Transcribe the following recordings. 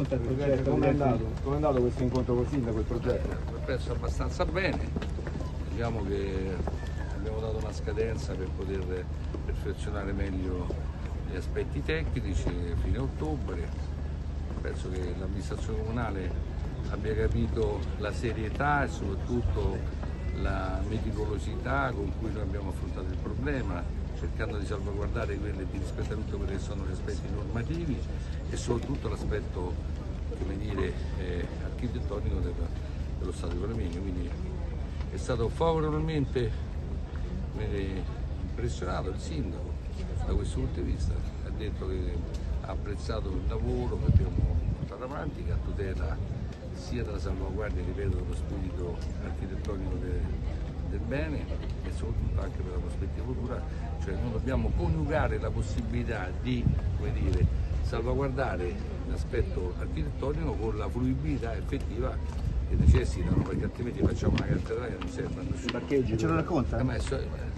racconta il progetto? Come è andato? Come è andato questo incontro con il sindaco, il progetto? penso abbastanza bene, diciamo che abbiamo dato una scadenza per poter perfezionare meglio gli aspetti tecnici fine ottobre, penso che l'amministrazione comunale abbia capito la serietà e soprattutto la meticolosità con cui noi abbiamo affrontato il problema, cercando di salvaguardare quelle, di rispettare tutto quelli che sono gli aspetti normativi e soprattutto l'aspetto come eh, architettonico del, dello Stato Palamigno. Quindi è stato favorevolmente impressionato il sindaco da questo punto di vista, ha detto che ha apprezzato il lavoro che abbiamo portato avanti, che a tutela sia della salvaguardia, ripeto, dello spirito architettonico del, del bene e soprattutto anche per la prospettiva futura, cioè noi dobbiamo coniugare la possibilità di dire, salvaguardare l'aspetto architettonico con la fruibilità effettiva che necessitano perché altrimenti facciamo una cattedrale che non serve a nessuno. Parcheggi, ce lo racconta? Eh, ma è so-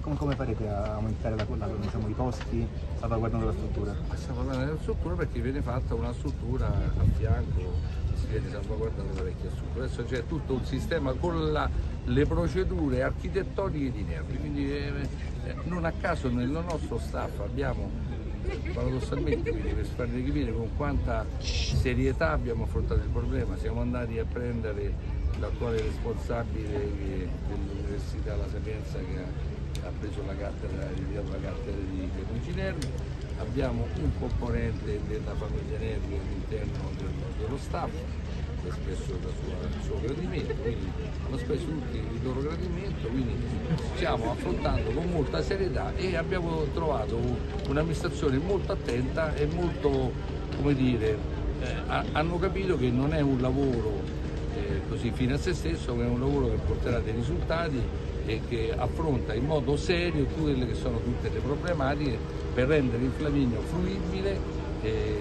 Come, come- farete a aumentare la, la, diciamo, i posti salvaguardando la struttura? Parlando della struttura perché viene fatta una struttura a fianco, si viene salvaguardata la vecchia struttura. Adesso c'è tutto un sistema con la- le procedure architettoniche di nervi, quindi eh, eh, non a caso nel nostro staff abbiamo paradossalmente quindi per farvi capire con quanta serietà abbiamo affrontato il problema, siamo andati a prendere l'attuale responsabile dell'Università La Sapienza che ha, preso la cattedra, la cattedra di Luigi Nervi, abbiamo un componente della famiglia Nervi all'interno del- dello staff ha espresso il suo gradimento, quindi hanno espresso tutti il loro gradimento, quindi stiamo affrontando con molta serietà e abbiamo trovato un- un'amministrazione molto attenta e molto, come dire, eh, ha- hanno capito che non è un lavoro eh, così fine a se stesso, ma è un lavoro che porterà dei risultati e che affronta in modo serio quelle che sono tutte le problematiche per rendere il Flaminio fruibile eh,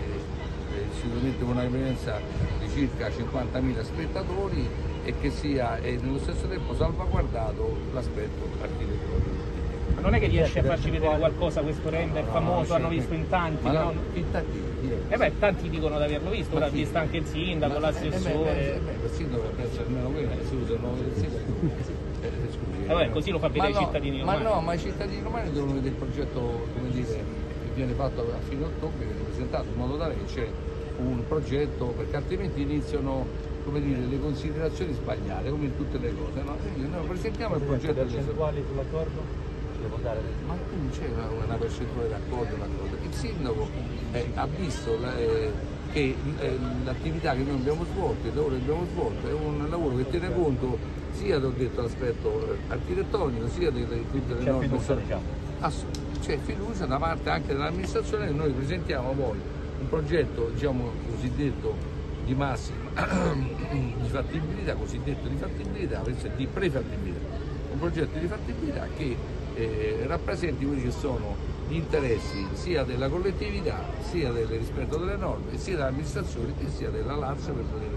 sicuramente con una presenza di circa 50.000 spettatori e che sia e nello stesso tempo salvaguardato l'aspetto architettonico. Ma non è che riesce a farci vedere qualcosa questo render famoso, hanno visto in tanti, Ma no, no? in tanti, direi. Eh beh, tanti dicono di averlo visto, ora ha visto anche il sindaco, Ma- l'assessore. eh, beh, beh, il sindaco penso almeno quello si usano il sindaco. Eh, scusi, Vabbè, eh, così lo fa vedere ma no, cittadini Ma romani. no, ma i cittadini romani devono vedere il progetto, come dire, che viene fatto a fine ottobre, viene presentato in modo tale che c'è un progetto, perché altrimenti iniziano come dire, le considerazioni sbagliate, come in tutte le cose. No? Noi presentiamo il progetto del sull'accordo? Devo dare ma non c'è una, percentuale d'accordo. Il sindaco eh, ha visto la- eh, che eh, l'attività che noi abbiamo svolto, il lavoro che abbiamo svolto è un lavoro che tiene conto sia dell'aspetto eh, architettonico, sia di tutte le C'è norme. fiducia, diciamo. Ass- c'è fiducia da parte anche dell'amministrazione che noi presentiamo poi un progetto diciamo cosiddetto di massima di fattibilità, cosiddetto di fattibilità, invece di prefattibilità, un progetto di fattibilità che eh, rappresenti quelli che sono gli interessi sia della collettività, sia del rispetto delle norme, sia dell'amministrazione e sia della Lazio per poter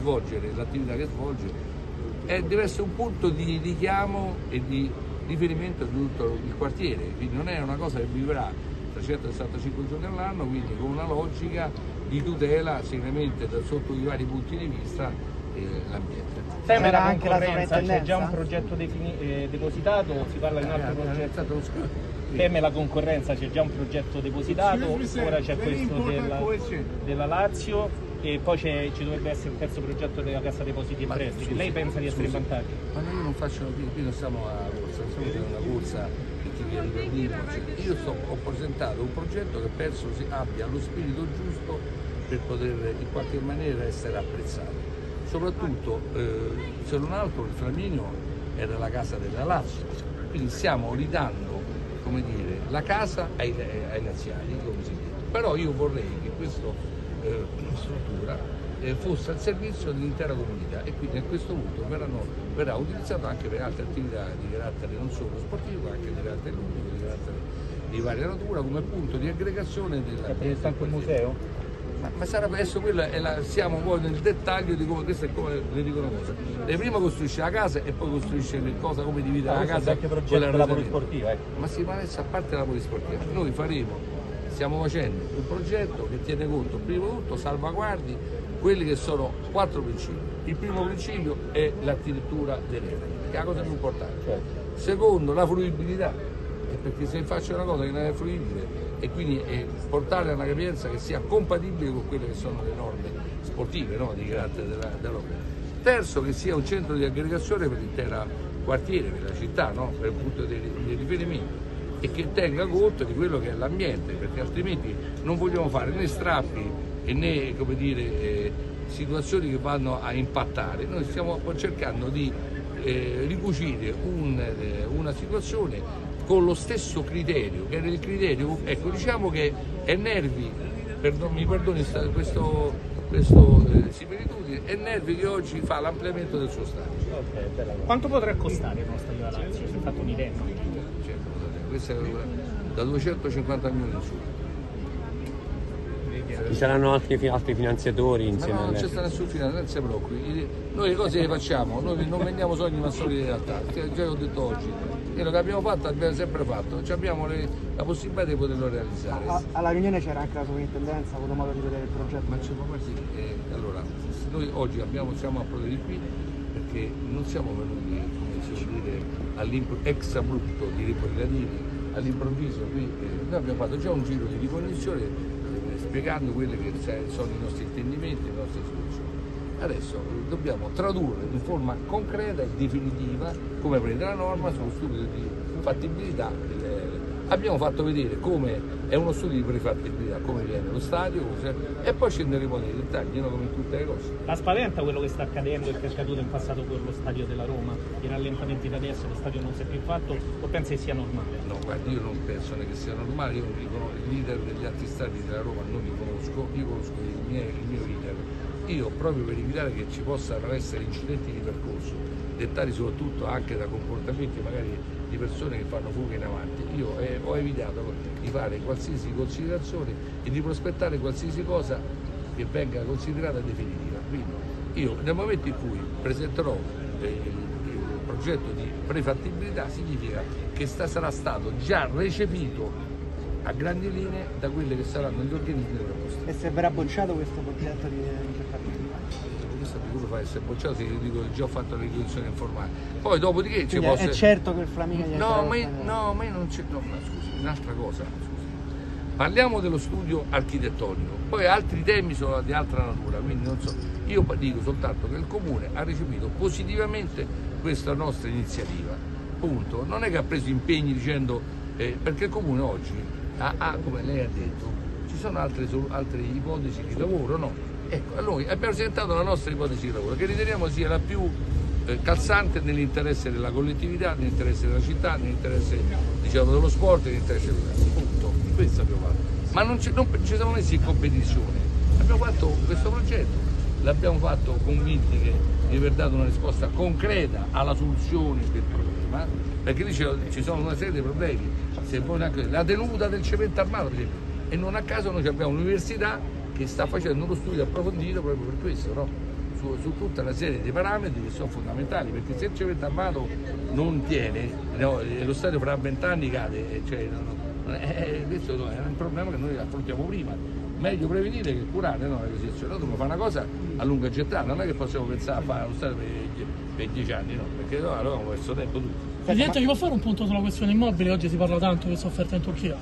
svolgere l'attività che svolge. E deve essere un punto di richiamo e di riferimento di tutto il quartiere, quindi non è una cosa che vivrà 365 giorni all'anno, quindi con una logica di tutela sicuramente da sotto i vari punti di vista eh, l'ambiente. Teme C'era la anche la concorrenza, c'è già un progetto defini- eh, depositato, si parla di un altro Eh, è progetto. Teme la concorrenza, c'è già un progetto depositato, ora c'è questo della, della Lazio e poi c'è- ci dovrebbe essere il terzo progetto della Cassa Depositi e Prestiti. Lei pensa di essere in vantaggio? Ma noi non faccio qui, qui non siamo a corsa, siamo in una corsa chi viene. Cioè, io sto- ho presentato un progetto che penso abbia lo spirito giusto per poter in qualche maniera essere apprezzato. Soprattutto, eh, se non altro, il Flaminio era la casa della Lazio, quindi stiamo ridando come dire, la casa ai, ai laziali. Però io vorrei che questa eh, struttura eh, fosse al servizio dell'intera comunità e quindi a questo punto verranno- verrà utilizzato anche per altre attività di carattere non solo sportivo, ma anche di carattere ludico, di carattere di varia natura, come punto di aggregazione della È anche un museo? ma, ma sarà adesso quello è la, siamo poi nel dettaglio di come questo è come le dicono cose. Lei prima costruisce la casa e poi costruisce che cosa, come dividere la casa anche con progetto la polisportiva, ecco. Ma sì, ma adesso a parte la polisportiva, noi faremo stiamo facendo un progetto che tiene conto, prima di tutto, salvaguardi quelli che sono quattro principi. Il primo principio è l'architettura dei nervi, che è la cosa più importante. Secondo, la fruibilità, perché se faccio una cosa che non è fruibile e quindi portare a una capienza che sia compatibile con quelle che sono le norme sportive no? di carattere della, dell'opera. Terzo, che sia un centro di aggregazione per l'intera quartiere, per la città, no? per il punto di, di riferimento e che tenga conto di quello che è l'ambiente, perché altrimenti non vogliamo fare né strappi e né come dire, eh, situazioni che vanno a impattare. Noi stiamo cercando di eh, ricucire un, eh, una situazione con lo stesso criterio, che era il criterio, ecco diciamo che è Nervi, perdon, mi perdoni questo, questo eh, similitudine, è Nervi che oggi fa l'ampliamento del suo stadio. Okay, Quanto potrà costare il nostro stadio della Lazio? Si è fatto un'idea? Certo, questo è da 250 milioni in su. Ci saranno altri, altri finanziatori insieme Ma no, a non c'è lei? sta nessun finanziario, non si preoccupi. Noi le cose le facciamo, noi non vendiamo sogni ma solo in realtà, che già l'ho detto oggi. Quello che abbiamo fatto abbiamo sempre fatto, Ci abbiamo le- la possibilità di poterlo realizzare. A- alla riunione c'era anche la sovrintendenza, avuto modo di vedere il progetto. Ma c'è ma sì, eh, allora, noi oggi abbiamo, siamo applauditi qui perché non siamo venuti, come si suol dire, all'impro- ex abrupto di Ripollini, all'improvviso qui, eh, noi abbiamo fatto già un giro di ricognizione spiegando quelli che sono i nostri intendimenti, le nostre soluzioni. Adesso dobbiamo tradurre in forma concreta e definitiva, come prende la norma, sullo studio di fattibilità. delle- Abbiamo fatto vedere come è uno studio di prefattibilità, come viene lo stadio, cose- e poi scenderemo nei dettagli, no? come in tutte le cose. La spaventa quello che sta accadendo e che è accaduto in passato con lo stadio della Roma? I rallentamenti da adesso, lo stadio non si è più fatto o pensi che sia normale? No, guardi, io non penso che sia normale, io non il leader degli altri stati della Roma non li conosco, io conosco il mio, il mio leader. Io proprio per evitare che ci possano essere incidenti di percorso, dettati soprattutto anche da comportamenti magari di persone che fanno fuga in avanti, io eh, ho evitato di fare qualsiasi considerazione e di prospettare qualsiasi cosa che venga considerata definitiva. Quindi io nel momento in cui presenterò eh, il, il progetto di prefattibilità significa che sta- sarà stato già recepito a grandi linee da quelle che saranno gli organismi della proposta. E se verrà bocciato questo progetto di ricercabilità? Questo di come fa essere bocciato io dico che già ho fatto le ricostruzioni informali. Poi dopodiché ci Quindi può è essere- certo che il Flaminia gli No, ma, io- no, ma io non c'è. No, scusi, un'altra cosa. scusi. Parliamo dello studio architettonico, poi altri temi sono di altra natura, quindi non so. Io dico soltanto che il comune ha ricevuto positivamente questa nostra iniziativa. Punto. Non è che ha preso impegni dicendo eh, perché il comune oggi ha, ha, come lei ha detto, ci sono altre, altre ipotesi di lavoro, no? Ecco, noi abbiamo presentato la nostra ipotesi di lavoro che riteniamo sia la più eh, calzante nell'interesse della collettività, nell'interesse della città, nell'interesse diciamo, dello sport, nell'interesse del punto. Questo abbiamo fatto. Ma non ci, siamo messi in competizione, abbiamo fatto questo progetto, l'abbiamo fatto convinti che di aver dato una risposta concreta alla soluzione del problema, perché lì ci sono una serie di problemi, la tenuta del cemento armato per esempio, e non a caso noi abbiamo un'università che sta facendo uno studio approfondito proprio per questo, no? su, su tutta una serie di parametri che sono fondamentali, perché se il cemento armato non tiene, no, lo stadio fra vent'anni cade, eh, cioè, no, no, non è- questo no, è un problema che noi affrontiamo prima. Meglio prevenire che curare, no? È così, cioè, noi dobbiamo fare una cosa a lunga gettata, non è che possiamo pensare a fare lo stadio per, per dieci anni, no, perché no, allora abbiamo perso tempo tutti. Presidente, ci può fare un punto sulla questione immobile? Oggi si parla tanto di questa offerta in Turchia.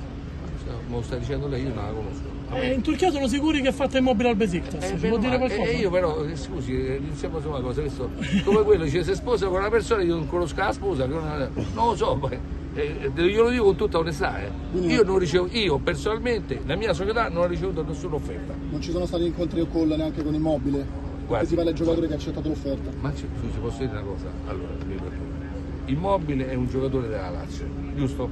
Me lo sta dicendo lei, io non la conosco. Eh, in Turchia sono sicuri che è fatta immobile al Besiktas. Eh, ci può dire qualcosa? eh, io però, eh, scusi, eh, iniziamo su una cosa, questo, come quello dice, se sposa con una persona, io non conosco la sposa, non, non lo so, poi, eh, eh, io lo dico con tutta onestà, eh. io, non ricevo, io personalmente, la mia società non ha ricevuto nessuna offerta. Non ci sono stati incontri o call neanche con Immobile? Guardi. Si parla del giocatore che ha accettato l'offerta. Ma c'è- scusi, posso dire una cosa? Allora, mi perdoni. Immobile è un giocatore della Lazio, giusto?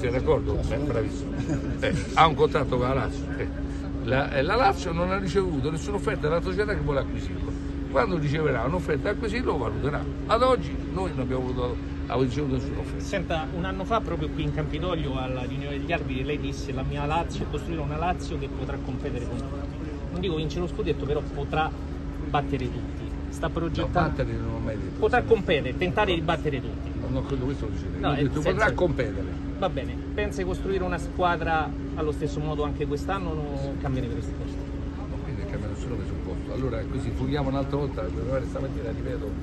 Sei d'accordo? Beh, bravissimo. Eh, ha un contratto con la Lazio. eh. La, eh, la Lazio non ha ricevuto nessuna offerta dalla società che vuole acquisirlo. Quando riceverà un'offerta di acquisirlo lo valuterà. Ad oggi noi non abbiamo avuto, ricevuto nessuna offerta. Senta, un anno fa proprio qui in Campidoglio alla riunione degli arbitri lei disse la mia Lazio costruire una Lazio che potrà competere con tutti. Non dico vincere lo scudetto, però potrà battere tutti. Sta No, progettando... detto. Potrà competere, tentare di battere tutti. Non credo questo lo dice. No, nel detto, senso- potrà competere. Va bene, pensi costruire una squadra allo stesso modo anche quest'anno o cambierete queste cose? No, quindi cambia nessuno presupposto. Allora così fughiamo un'altra volta, per stamattina, ripeto,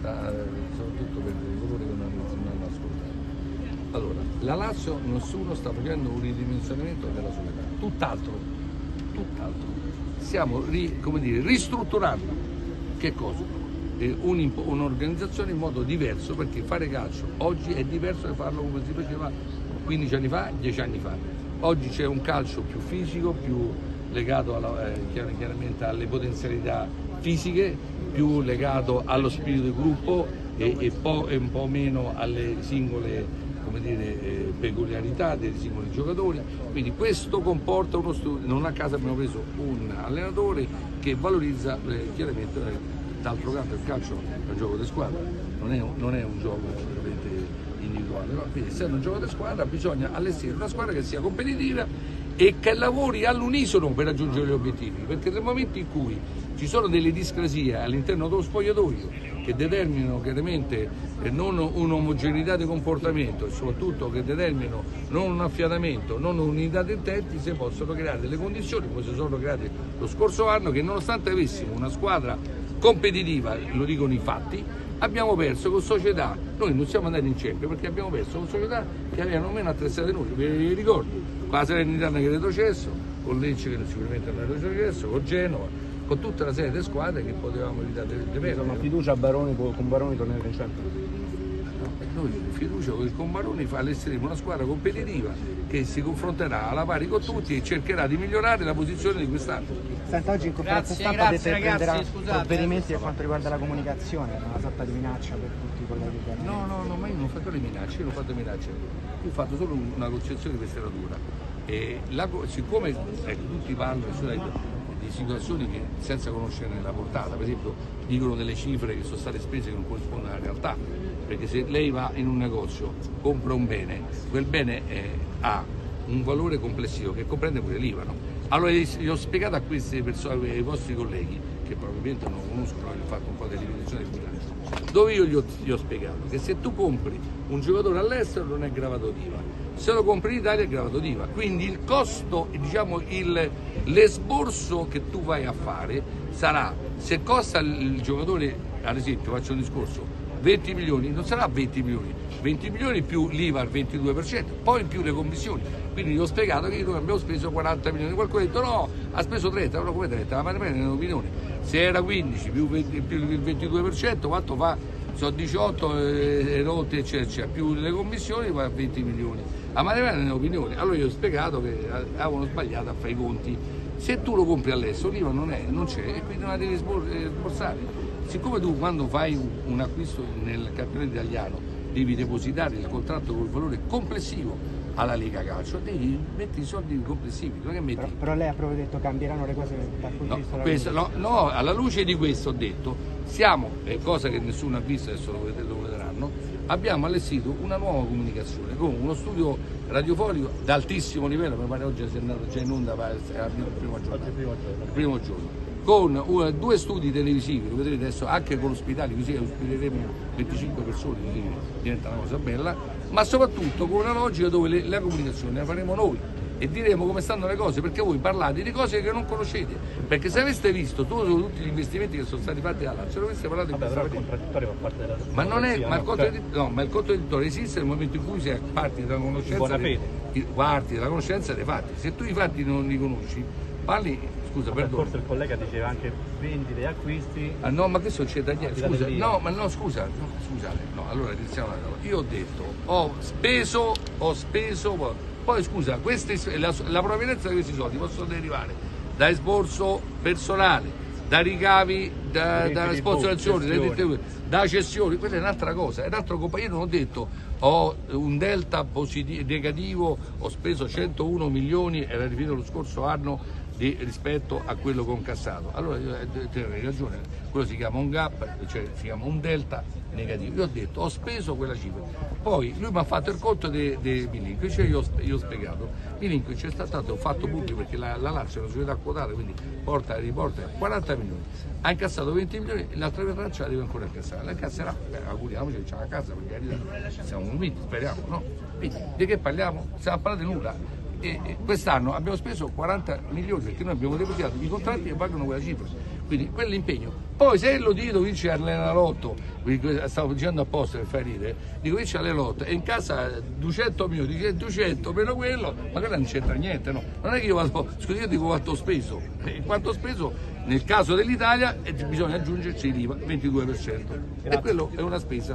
da- soprattutto per i colori che non, hanno ascoltato. Allora, la Lazio nessuno sta facendo un ridimensionamento della società, tutt'altro, tutt'altro. Stiamo ri- dire, ristrutturando che cosa? Eh, un'organizzazione in modo diverso perché fare calcio oggi è diverso da farlo come si faceva 15 anni fa, 10 anni fa. Oggi c'è un calcio più fisico, più legato alla- eh, chiar- chiaramente alle potenzialità fisiche, più legato allo spirito di gruppo e, e po- e un po' meno alle singole dire, eh, peculiarità dei singoli giocatori. Quindi questo comporta uno studio, non a caso abbiamo preso un allenatore che valorizza eh, chiaramente, eh, d'altro canto il calcio è un gioco di squadra, non è un, non è un gioco no? quindi essendo un gioco di squadra bisogna allestire una squadra che sia competitiva e che lavori all'unisono per raggiungere gli obiettivi, perché nel momento in cui ci sono delle discrasie all'interno dello spogliatoio che determinano chiaramente eh, non un'omogeneità di comportamento e soprattutto che determinano non un affiatamento, non un'unità di intenti, si possono creare delle condizioni come si sono create lo scorso anno che nonostante avessimo una squadra competitiva, lo dicono i fatti, abbiamo perso con società, noi non siamo andati in Champions perché abbiamo perso con società che avevano meno attrezzate noi, vi ricordo, con la Salernitana che è retrocesso, con Lecce che sicuramente non è retrocesso, con Genova, con tutta una serie di squadre che potevamo evitare di perdere. fiducia a Baroni, con Baroni tornerete in Champions. Noi fiducia che con Baroni fa allestiremo una squadra competitiva che si confronterà alla pari con tutti e cercherà di migliorare la posizione di quest'anno. Senta, oggi in conferenza Grazie, stampa grazie, ragazzi, prenderà scusate, provvedimenti eh. per quanto riguarda la comunicazione, una sorta di minaccia per tutti i colleghi che hanno. No, no, no, ma io non ho fatto le minacce, io non ho fatto minacce, io ho fatto solo una concezione di questa natura. E la co- siccome ecco, tutti parlano di situazioni che senza conoscerne la portata, per esempio dicono delle cifre che sono state spese che non corrispondono alla realtà, perché se lei va in un negozio, compra un bene, quel bene eh, ha un valore complessivo che comprende pure l'IVA. no? Allora gli ho spiegato a queste persone, ai vostri colleghi, che probabilmente non conoscono, ho fatto un po' di rivelazione del bilancio, dove io gli ho, gli ho spiegato che se tu compri un giocatore all'estero non è gravato d'IVA, se lo compri in Italia è gravato d'IVA, quindi il costo, diciamo il, l'esborso che tu vai a fare sarà, se costa il giocatore, ad esempio faccio un discorso, 20 milioni, non sarà 20 milioni, 20 milioni più l'IVA al 22%, poi più le commissioni. Quindi gli ho spiegato che noi abbiamo speso 40 milioni, qualcuno ha detto no, ha speso 30, allora come 30? Ma prendere un'opinione. Se era 15 più, 20 più il 22%, quanto fa? Sono 18 eh, rotte eccetera, eccetera, più le commissioni va a 20 milioni. A Manemane è un'opinione, allora io ho spiegato che avevano sbagliato a fare i conti. Se tu lo compri all'estero l'IVA non, è- non c'è e quindi non la devi eh, sborsare. Siccome tu quando fai un, un acquisto nel campionato italiano devi depositare il contratto col valore complessivo alla Lega Calcio, devi metti i soldi complessivi, Però, però lei ha proprio detto cambieranno le cose dal punto No, di vista questo- no, no, alla luce di questo ho detto, siamo, è cosa che nessuno ha visto, adesso lo, vedete- lo abbiamo allestito una nuova comunicazione con uno studio radiofonico d'altissimo livello, mi pare oggi sia andato già in onda, il primo giorno, il primo giorno, con uh, due studi televisivi, lo vedrete adesso anche con ospitali, così ospiteremo 25 persone, così diventa una cosa bella, ma soprattutto con una logica dove le- la comunicazione la faremo noi e diremo come stanno le cose perché voi parlate di cose che non conoscete. Perché se aveste visto tu- tutti gli investimenti che sono stati fatti da Lazio avreste parlato di questa della ma non è ma il contraddittorio no, ma il contraddittorio esiste nel momento in cui si parti dalla conoscenza dei- parti dalla conoscenza dei fatti. Se tu i fatti non li conosci parli scusa perdono il collega diceva anche vendite e acquisti. Ah no, ma che succede? Tirate Scusa, no, ma no, scusa, no, scusate, no, allora iniziamo una cosa. Io ho detto, ho speso, ho speso, poi, scusa, queste, la, la provenienza di questi soldi possono derivare da esborso personale, da ricavi, da, da di sponsorazioni. Da, cessioni, quella è un'altra cosa, è un altro compa- Io non ho detto ho un delta positivo, negativo, ho speso 101 milioni, era riferito lo scorso anno, di- rispetto a quello concassato. Allora io eh, hai ragione, quello si chiama un gap, cioè si chiama un delta negativo. Io ho detto ho speso quella cifra, poi lui mi ha fatto il conto de Milinkovic, cioè io, io ho spiegato, Milinkovic è stato fatto pubblico perché la, la Lazio è una società quotata, quindi porta e riporta 40 milioni, ha incassato 20 milioni l'altra traccia la deve ancora incassare, la incasserà, beh, auguriamoci che c'è la casa per carità, siamo convinti, speriamo, no? Quindi di che parliamo? Stiamo parlando di nulla. E, e quest'anno abbiamo speso 40 milioni perché noi abbiamo depositato i contratti che pagano quella cifra, quindi quell'impegno. Poi se lo dico vince all'Enalotto, stavo dicendo apposta per far ridere, dico vince all'Enalotto e in casa 200 milioni, dice 200 meno quello, magari non c'entra niente, no? Non è che io vado, scusi io dico quanto ho speso, e quanto ho speso nel caso dell'Italia eh, bisogna aggiungerci l'IVA, 22%. E quello è una spesa.